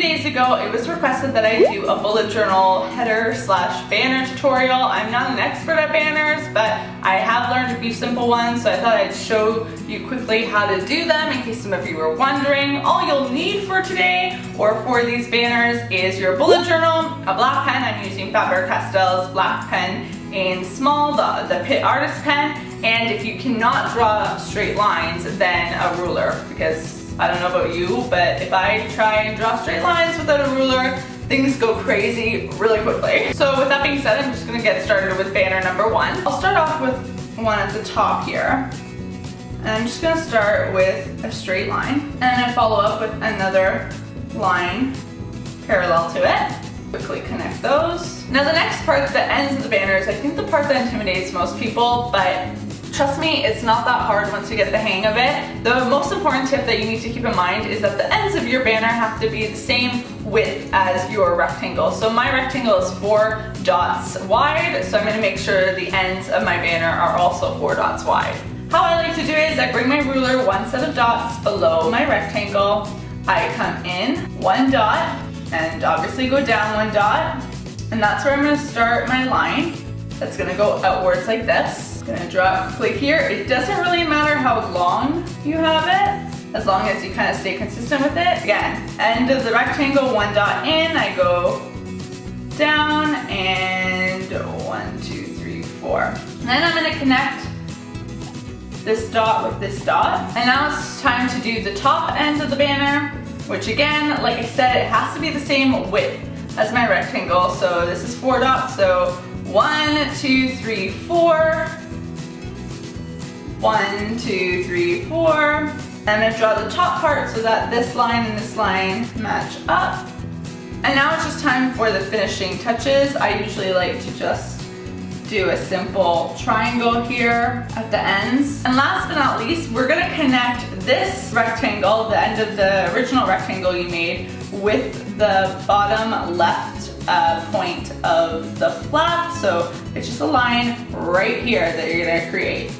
few days ago, it was requested that I do a bullet journal header slash banner tutorial. I'm not an expert at banners, but I have learned a few simple ones, so I thought I'd show you quickly how to do them in case some of you were wondering. All you'll need for today or for these banners is your bullet journal, a black pen, I'm using Faber-Castell's black pen in small, the, the Pitt Artist pen, and if you cannot draw straight lines, then a ruler, because I don't know about you, but if I try and draw straight lines without a ruler, things go crazy really quickly. So with that being said, I'm just gonna get started with banner number one. I'll start off with one at the top here. And I'm just gonna start with a straight line. And then follow up with another line parallel to it. Quickly connect those. Now the next part, that ends the banners, I think the part that intimidates most people, but Trust me, it's not that hard once you get the hang of it. The most important tip that you need to keep in mind is that the ends of your banner have to be the same width as your rectangle. So my rectangle is four dots wide, so I'm gonna make sure the ends of my banner are also four dots wide. How I like to do is I bring my ruler one set of dots below my rectangle. I come in one dot and obviously go down one dot. And that's where I'm gonna start my line. That's gonna go outwards like this. Gonna draw quickly here. It doesn't really matter how long you have it, as long as you kind of stay consistent with it. Again, end of the rectangle, one dot in, I go down and one, two, three, four. And then I'm gonna connect this dot with this dot. And now it's time to do the top end of the banner, which again, like I said, it has to be the same width as my rectangle. So this is four dots, so one, two, three, four. One, two, three, four. I'm gonna draw the top part so that this line and this line match up. And now it's just time for the finishing touches. I usually like to just do a simple triangle here at the ends. And last but not least, we're gonna connect this rectangle, the end of the original rectangle you made, with the bottom left uh, point of the flap. So it's just a line right here that you're gonna create.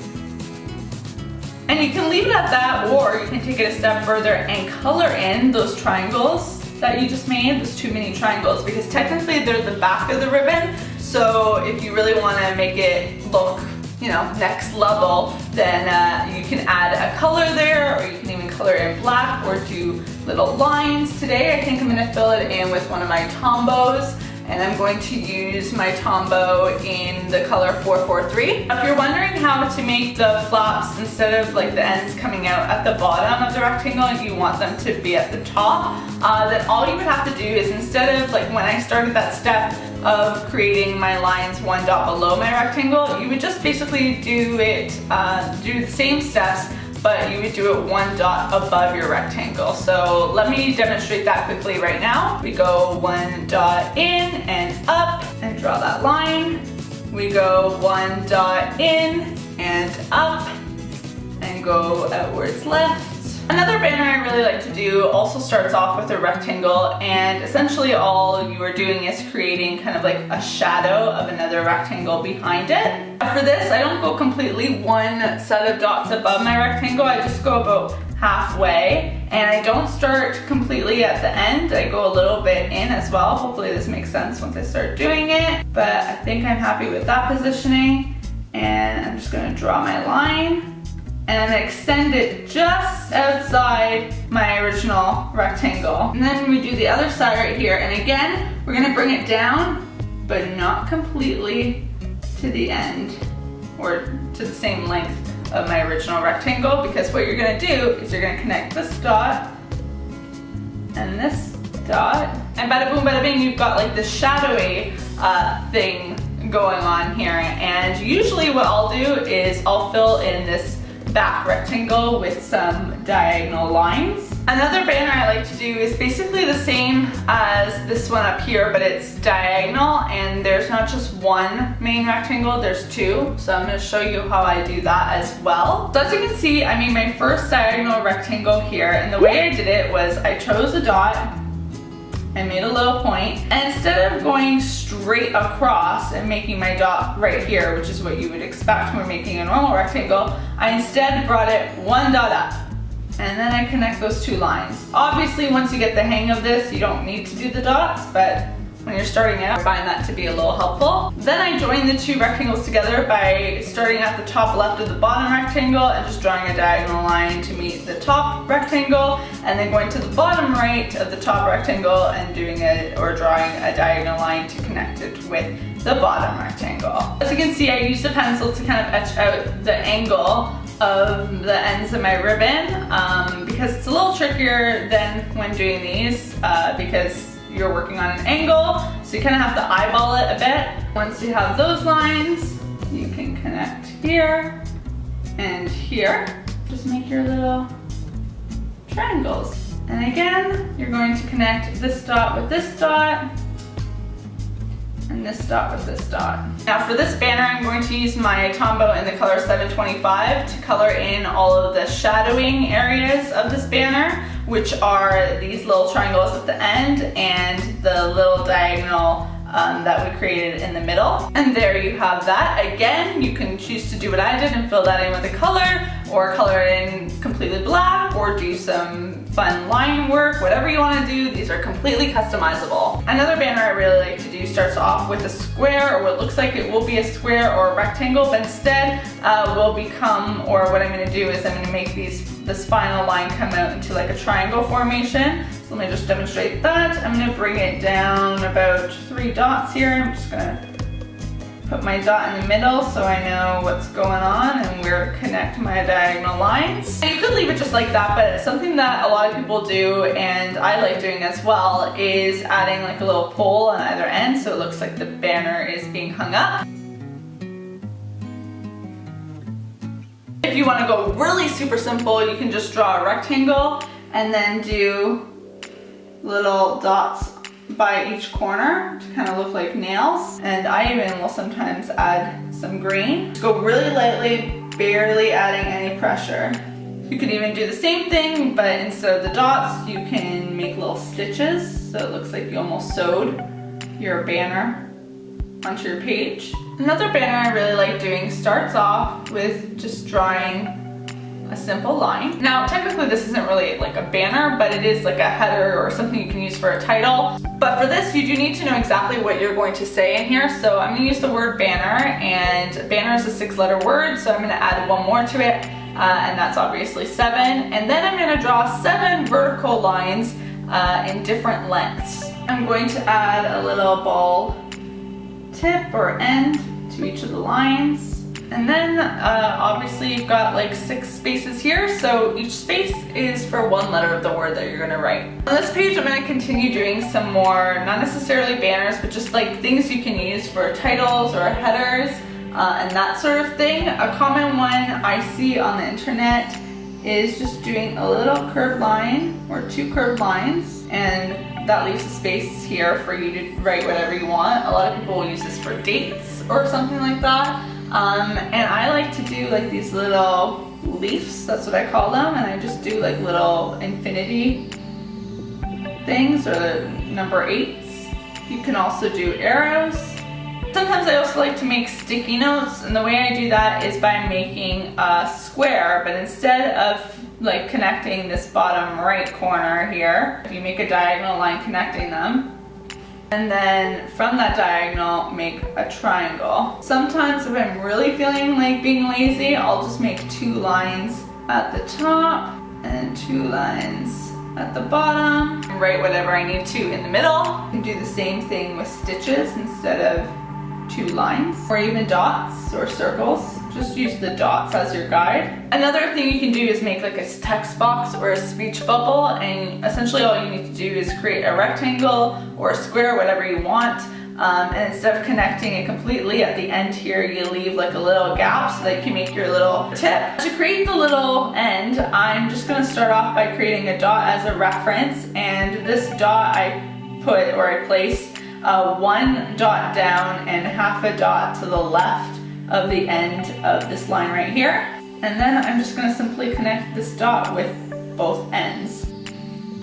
And you can leave it at that or you can take it a step further and color in those triangles that you just made, those two mini triangles, because technically they're the back of the ribbon. So if you really wanna make it look you know, next level, then uh, you can add a color there or you can even color in black or do little lines. Today I think I'm gonna fill it in with one of my Tombos and I'm going to use my Tombow in the color 443. If you're wondering how to make the flaps instead of like the ends coming out at the bottom of the rectangle and you want them to be at the top, uh, then all you would have to do is instead of like when I started that step of creating my lines one dot below my rectangle, you would just basically do it, uh, do the same steps but you would do it one dot above your rectangle. So let me demonstrate that quickly right now. We go one dot in and up and draw that line. We go one dot in and up and go outwards left Another banner I really like to do also starts off with a rectangle and essentially all you are doing is creating kind of like a shadow of another rectangle behind it. For this, I don't go completely one set of dots above my rectangle, I just go about halfway and I don't start completely at the end, I go a little bit in as well. Hopefully this makes sense once I start doing it, but I think I'm happy with that positioning and I'm just gonna draw my line and extend it just outside my original rectangle. And then we do the other side right here. And again, we're gonna bring it down, but not completely to the end or to the same length of my original rectangle because what you're gonna do is you're gonna connect this dot and this dot and bada boom bada bing you've got like this shadowy uh, thing going on here and usually what I'll do is I'll fill in this back rectangle with some diagonal lines. Another banner I like to do is basically the same as this one up here, but it's diagonal and there's not just one main rectangle, there's two. So I'm gonna show you how I do that as well. So as you can see, I made my first diagonal rectangle here and the way I did it was I chose a dot, I made a little point, and instead of going straight across and making my dot right here, which is what you would expect when making a normal rectangle, I instead brought it one dot up. and then I connect those two lines. Obviously, once you get the hang of this, you don't need to do the dots, but when you're starting out, I find that to be a little helpful. Then I join the two rectangles together by starting at the top left of the bottom rectangle and just drawing a diagonal line to meet the top rectangle, and then going to the bottom right of the top rectangle and doing it or drawing a diagonal line to connect it with the bottom rectangle. As you can see, I used a pencil to kind of etch out the angle of the ends of my ribbon um, because it's a little trickier than when doing these uh, because you're working on an angle, so you kind of have to eyeball it a bit. Once you have those lines, you can connect here and here. Just make your little triangles. And again, you're going to connect this dot with this dot, and this dot with this dot. Now for this banner, I'm going to use my Tombow in the color 725 to color in all of the shadowing areas of this banner, which are these little triangles at the end and the little diagonal um, that we created in the middle. And there you have that. Again, you can choose to do what I did and fill that in with a color or color it in completely black or do some fun line work, whatever you wanna do, these are completely customizable. Another banner I really like to do starts off with a square or what looks like it will be a square or a rectangle, but instead uh, will become, or what I'm gonna do is I'm gonna make these this final line come out into like a triangle formation. So let me just demonstrate that. I'm gonna bring it down about three dots here. I'm just gonna put my dot in the middle so I know what's going on and where to connect my diagonal lines. And you could leave it just like that, but something that a lot of people do, and I like doing as well, is adding like a little pole on either end so it looks like the banner is being hung up. You wanna go really super simple, you can just draw a rectangle and then do little dots by each corner to kind of look like nails. And I even will sometimes add some green. Go really lightly, barely adding any pressure. You can even do the same thing, but instead of the dots, you can make little stitches. So it looks like you almost sewed your banner onto your page. Another banner I really like doing starts off with just drawing a simple line. Now, technically this isn't really like a banner, but it is like a header or something you can use for a title. But for this, you do need to know exactly what you're going to say in here. So I'm gonna use the word banner, and banner is a six letter word, so I'm gonna add one more to it, uh, and that's obviously seven. And then I'm gonna draw seven vertical lines uh, in different lengths. I'm going to add a little ball tip or end to each of the lines. And then uh, obviously you've got like six spaces here, so each space is for one letter of the word that you're gonna write. On this page I'm gonna continue doing some more, not necessarily banners, but just like things you can use for titles or headers uh, and that sort of thing. A common one I see on the internet is just doing a little curved line or two curved lines and that leaves a space here for you to write whatever you want. A lot of people will use this for dates or something like that. Um, and I like to do like these little leaves, that's what I call them, and I just do like little infinity things or the number eights. You can also do arrows. Sometimes I also like to make sticky notes and the way I do that is by making a square but instead of like connecting this bottom right corner here, if you make a diagonal line connecting them, and then from that diagonal make a triangle. Sometimes if I'm really feeling like being lazy, I'll just make two lines at the top and two lines at the bottom. Write whatever I need to in the middle. You can do the same thing with stitches instead of two lines or even dots or circles. Just use the dots as your guide. Another thing you can do is make like a text box or a speech bubble and essentially all you need to do is create a rectangle or a square, whatever you want. Um, and instead of connecting it completely at the end here, you leave like a little gap so that you can make your little tip. To create the little end, I'm just gonna start off by creating a dot as a reference and this dot I put or I place uh, one dot down and half a dot to the left of the end of this line right here. And then I'm just gonna simply connect this dot with both ends.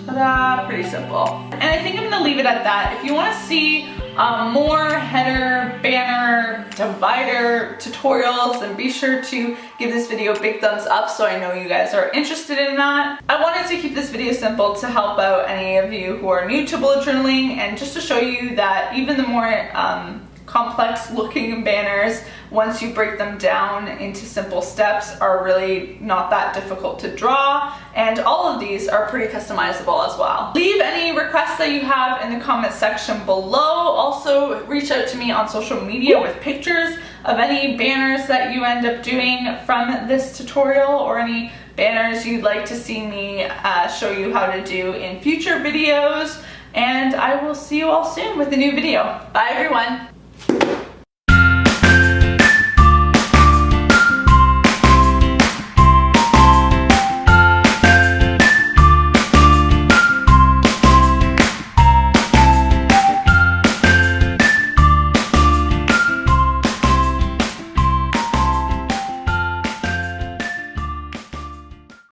Ta-da, pretty simple. And I think I'm gonna leave it at that. If you wanna see um, more header, banner, divider tutorials, then be sure to give this video a big thumbs up so I know you guys are interested in that. I wanted to keep this video simple to help out any of you who are new to bullet journaling and just to show you that even the more um, complex looking banners, once you break them down into simple steps, are really not that difficult to draw. And all of these are pretty customizable as well. Leave any requests that you have in the comment section below. Also, reach out to me on social media with pictures of any banners that you end up doing from this tutorial or any banners you'd like to see me uh, show you how to do in future videos. And I will see you all soon with a new video. Bye everyone.